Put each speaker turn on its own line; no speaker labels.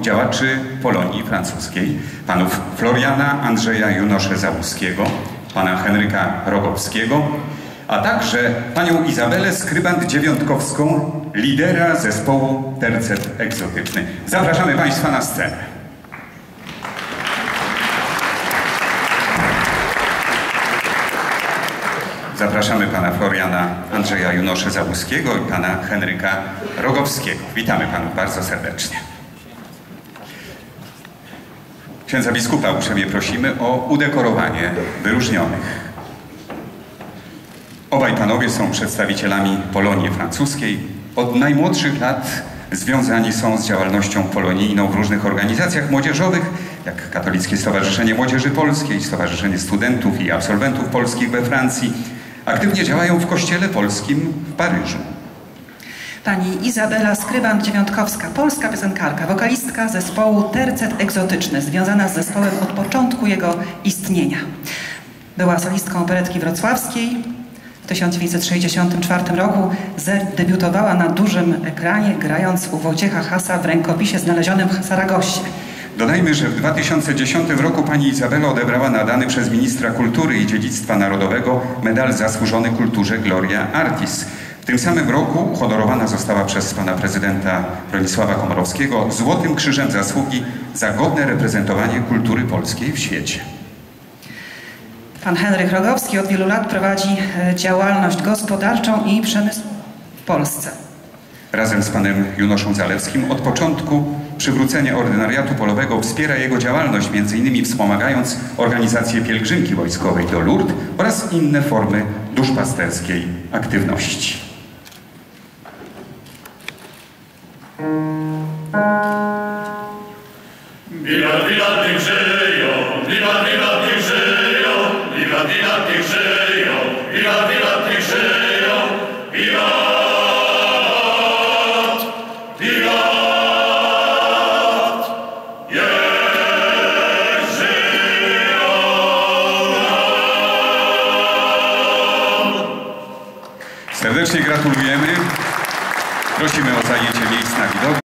działaczy Polonii francuskiej, panów Floriana Andrzeja Junosze-Załuskiego, pana Henryka Rogowskiego, a także panią Izabelę Skrybant-Dziewiątkowską, lidera zespołu Tercet Egzotyczny. Zapraszamy Państwa na scenę. Zapraszamy pana Floriana Andrzeja Junosze-Załuskiego i pana Henryka Rogowskiego. Witamy panów bardzo serdecznie. Księdza biskupa uprzejmie prosimy o udekorowanie wyróżnionych. Obaj panowie są przedstawicielami Polonii francuskiej. Od najmłodszych lat związani są z działalnością polonijną w różnych organizacjach młodzieżowych, jak Katolickie Stowarzyszenie Młodzieży Polskiej, Stowarzyszenie Studentów i Absolwentów Polskich we Francji. Aktywnie działają w Kościele Polskim w Paryżu.
Pani Izabela Skrybant-Dziewiątkowska, polska piosenkarka, wokalistka zespołu Tercet Egzotyczny, związana z zespołem od początku jego istnienia. Była solistką operetki wrocławskiej. W 1964 roku zadebiutowała na dużym ekranie, grając u Wojciecha Hasa w rękopisie znalezionym w Saragosie.
Dodajmy, że w 2010 roku pani Izabela odebrała nadany przez ministra kultury i dziedzictwa narodowego medal zasłużony kulturze Gloria Artis. W tym samym roku uhonorowana została przez pana prezydenta Bronisława Komorowskiego Złotym Krzyżem Zasługi za godne reprezentowanie kultury polskiej w świecie.
Pan Henryk Rogowski od wielu lat prowadzi e, działalność gospodarczą i przemysł w Polsce.
Razem z panem Junoszą Zalewskim od początku przywrócenie ordynariatu polowego wspiera jego działalność, m.in. wspomagając organizację pielgrzymki wojskowej do Lourdes oraz inne formy duszpasterskiej aktywności.
Wiwat, wiwat, niech żyją, wiwat, wiwat, niech żyją, wiwat, wiwat, niech żyją, wiwat, wiwat, niech żyją.
Serdecznie gratulujemy. Prosimy o zajęcie miejsc na widok.